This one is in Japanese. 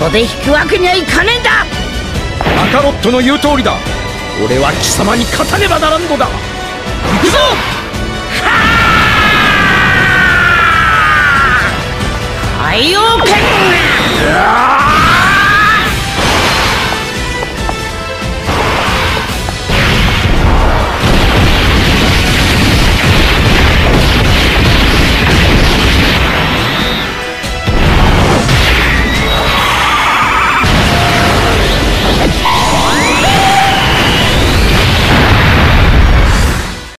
こで引くわけにはいかねえんだ。カカロットの言う通りだ。俺は貴様に勝たねばならんのだ。行くぞ!はあ海王剣